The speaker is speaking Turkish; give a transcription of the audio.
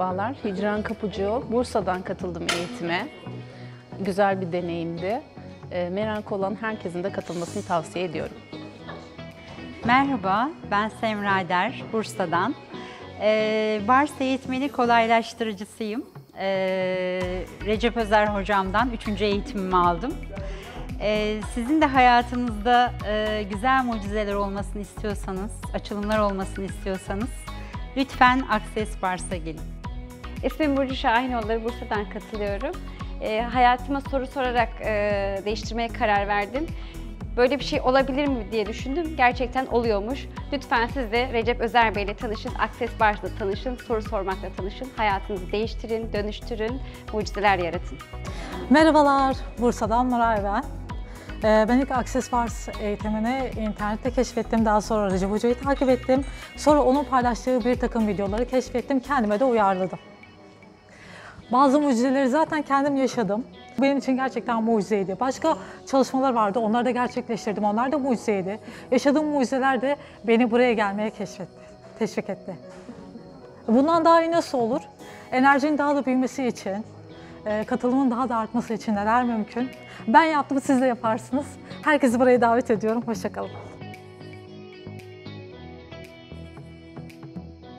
Merhabalar, Hicran Kapıcı. Bursa'dan katıldım eğitime. Güzel bir deneyimdi. E, merak olan herkesin de katılmasını tavsiye ediyorum. Merhaba, ben Semra Der, Bursa'dan. Ee, Bars eğitmeni kolaylaştırıcısıyım. Ee, Recep Özer hocamdan 3. eğitimimi aldım. Ee, sizin de hayatınızda e, güzel mucizeler olmasını istiyorsanız, açılımlar olmasını istiyorsanız lütfen Access Bars'a gelin. İsmim Burcu Şahinoğulları, Bursa'dan katılıyorum. Ee, hayatıma soru sorarak e, değiştirmeye karar verdim. Böyle bir şey olabilir mi diye düşündüm. Gerçekten oluyormuş. Lütfen siz de Recep Özer Bey ile tanışın, Access Bars'la tanışın, soru sormakla tanışın. Hayatınızı değiştirin, dönüştürün, mucizeler yaratın. Merhabalar, Bursa'dan Nuray ben. Ee, Ben ilk Access Bars eğitimini internette keşfettim. Daha sonra Recep Hoca'yı takip ettim. Sonra onun paylaştığı bir takım videoları keşfettim. Kendime de uyarladım. Bazı mucizeleri zaten kendim yaşadım. Benim için gerçekten mucizeydi. Başka çalışmalar vardı, onları da gerçekleştirdim. Onlar da mucizeydi. Yaşadığım mucizeler de beni buraya gelmeye keşfetti, teşvik etti. Bundan daha iyi nasıl olur? Enerjinin daha da büyümesi için, e, katılımın daha da artması için neler mümkün? Ben yaptım, siz de yaparsınız. Herkesi buraya davet ediyorum. Hoşçakalın.